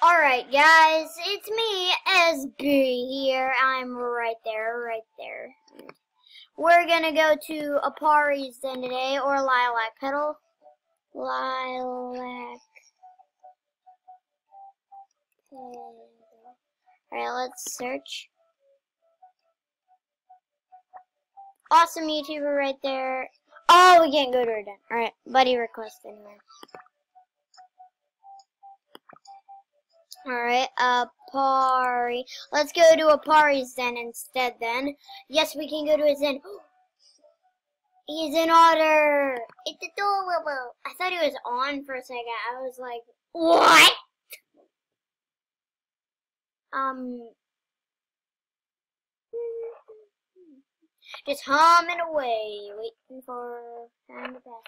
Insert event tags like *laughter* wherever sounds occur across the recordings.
Alright guys, it's me, SB here. I'm right there, right there. We're gonna go to Apari's then today, or Lilac Petal. Lilac Petal. Alright, let's search. Awesome YouTuber right there. Oh, we can't go to her den. Alright, buddy request anyway. Alright, Apari. Let's go to Apari's den instead then. Yes, we can go to his den. *gasps* He's in order. It's adorable. I thought he was on for a second. I was like, what? Um, *laughs* just humming away, waiting for time to pass.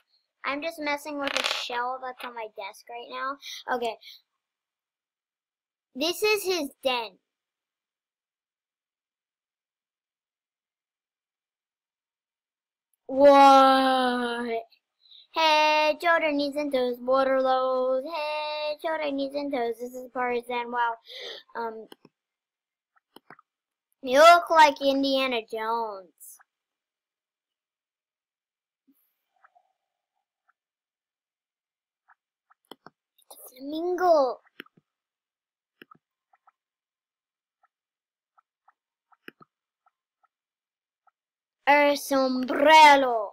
I'm just messing with a shell that's on my desk right now. Okay, this is his den. What? Hey, children, knees and toes, Waterloos. Hey, children, knees and toes. This is Partisan. Wow. Um, you look like Indiana Jones. Flamingo. A sombrero.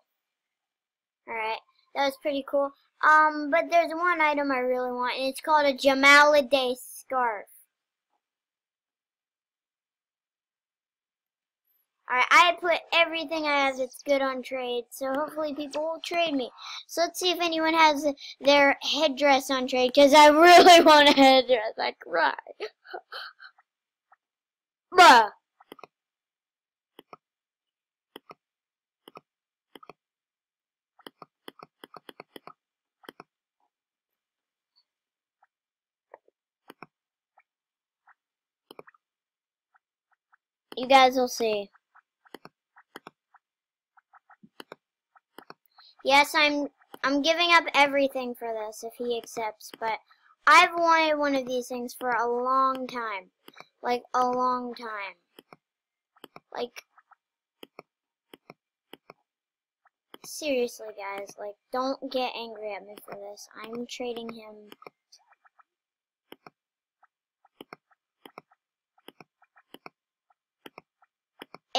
Alright, that was pretty cool. Um, but there's one item I really want, and it's called a Jamalade scarf. Alright, I put everything I have that's good on trade, so hopefully people will trade me. So let's see if anyone has their headdress on trade, because I *laughs* really want a headdress. I cry. *laughs* Bruh. You guys will see. Yes, I'm I'm giving up everything for this if he accepts, but I've wanted one of these things for a long time. Like a long time. Like seriously guys, like don't get angry at me for this. I'm trading him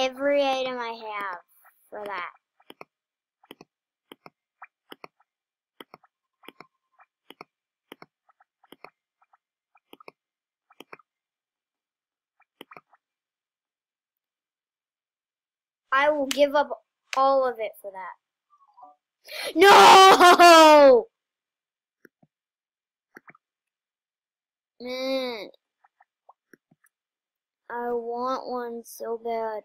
every item I have for that. I will give up all of it for that. No! Man. I want one so bad.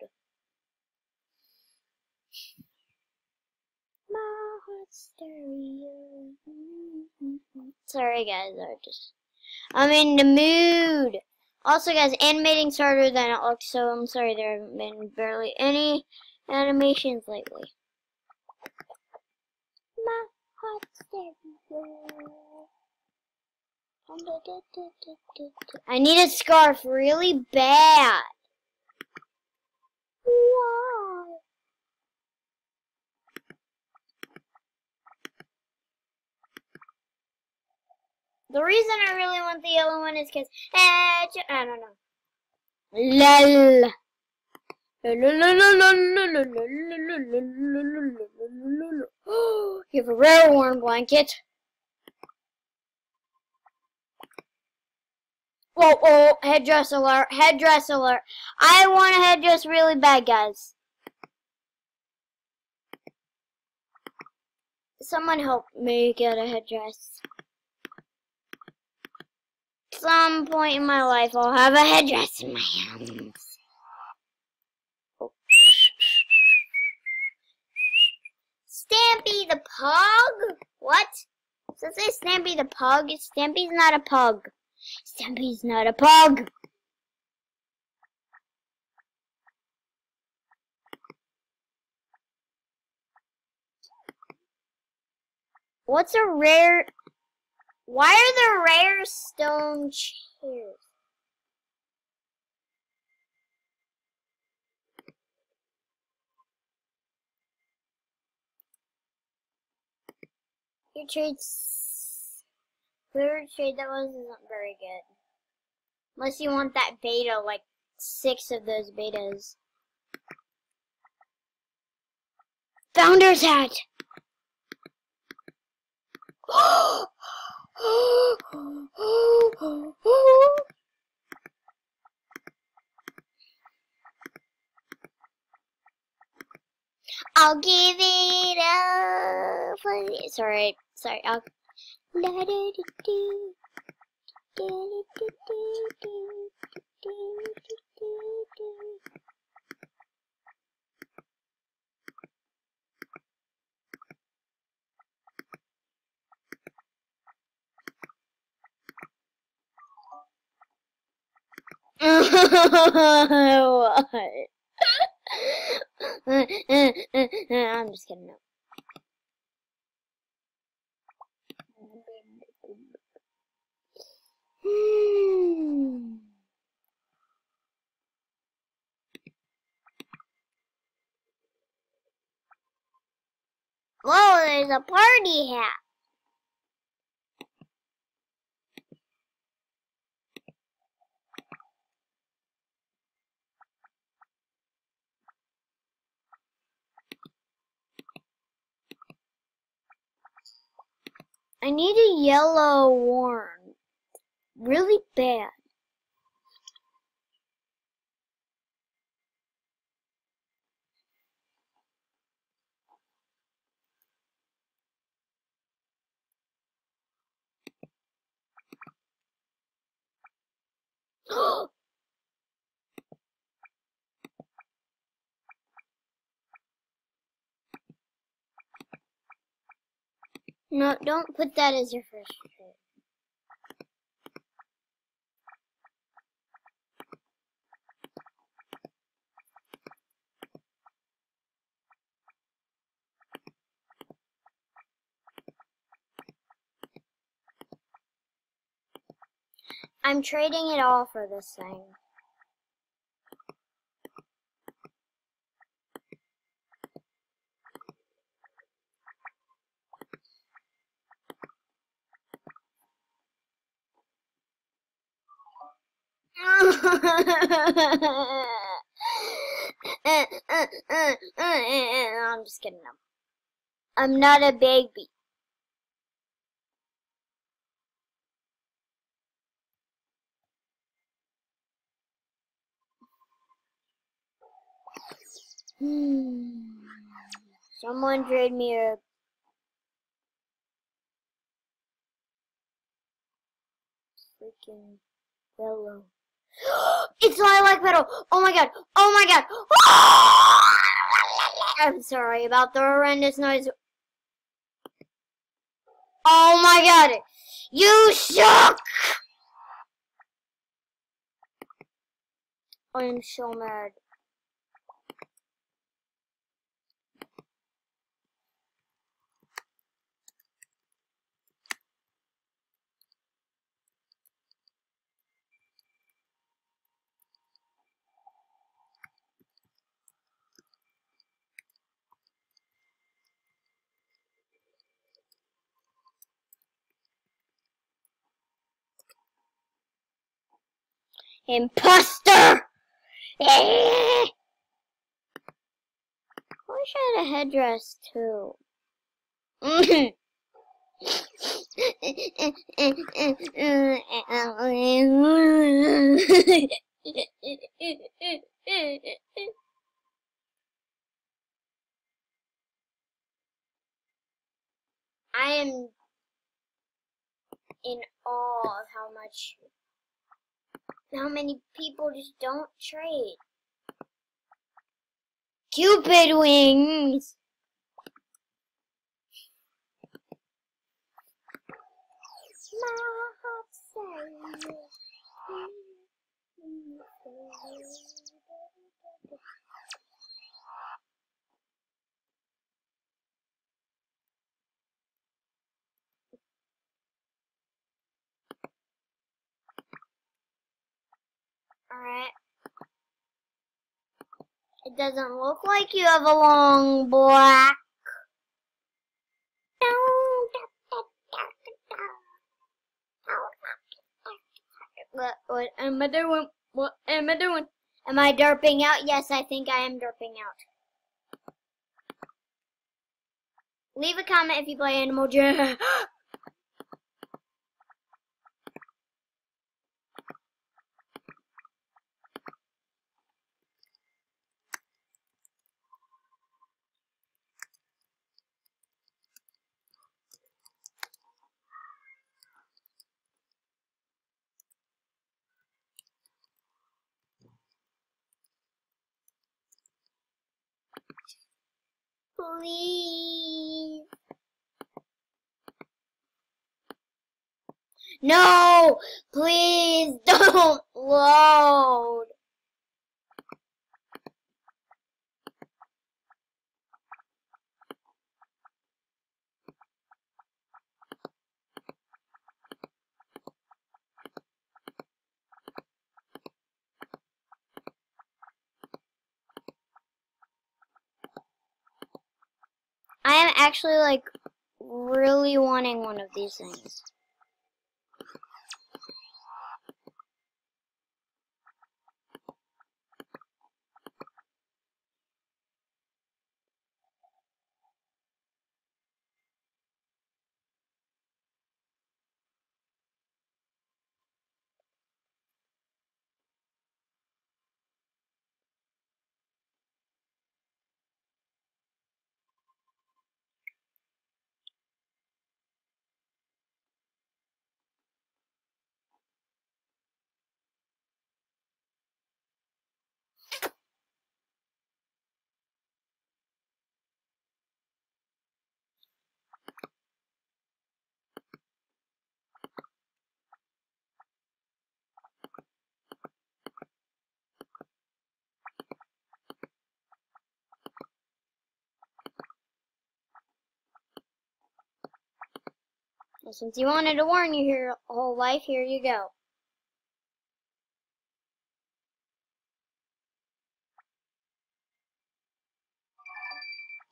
Sorry guys, I just I'm in the mood. Also guys, animating's harder than it looks, so I'm sorry there haven't been barely any animations lately. My. I need a scarf really bad. The reason I really want the yellow one is because, I don't know. Lol. *gasps* You have a rare worn blanket. Whoa, whoa, headdress alert, headdress alert. I want a headdress really bad, guys. Someone help me get a headdress. Some point in my life, I'll have a headdress in my hands. Stampy the pug? What? Does it say Stampy the pug? Stampy's not a pug. Stampy's not a pug. What's a rare... Why are there rare stone chairs? Your trades, whoever trade that was isn't very good. Unless you want that beta, like six of those betas. Founder's hat! *gasps* *gasps* *gasps* I'll give it up. for you. Sorry, sorry. I'll. *laughs* I'm just kidding. No. *sighs* Whoa, there's a party hat. I need a yellow one. Really bad. No, don't put that as your first trade. I'm trading it all for this thing. *laughs* I'm just kidding. I'm not a baby. *sighs* Someone trade me a freaking yellow. *gasps* it's my Lilac Petal. Oh my god. Oh my god. *gasps* I'm sorry about the horrendous noise. Oh my god. You suck. I am so mad. Imposter! Eh. I wish I had a headdress too. I am in awe of how much how many people just don't trade. Cupid wings! Alright. It doesn't look like you have a long black. What, what am I doing? What am I doing? Am I derping out? Yes, I think I am derping out. Leave a comment if you play Animal Jam. *gasps* *gasps* Please. No! Please *laughs* don't load! I am actually like really wanting one of these things. Well, since you wanted to warn you your whole life, here you go.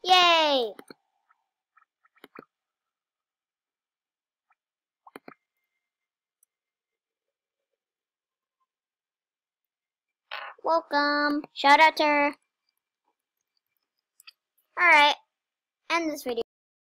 Yay! Welcome. Shout out to her. Alright. End this video.